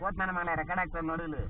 ಕೋತ್ ಮನೆ ರೆಕಾರ್ಡ್ ಆಗ್ತದೆ ನೋಡಿಲಿ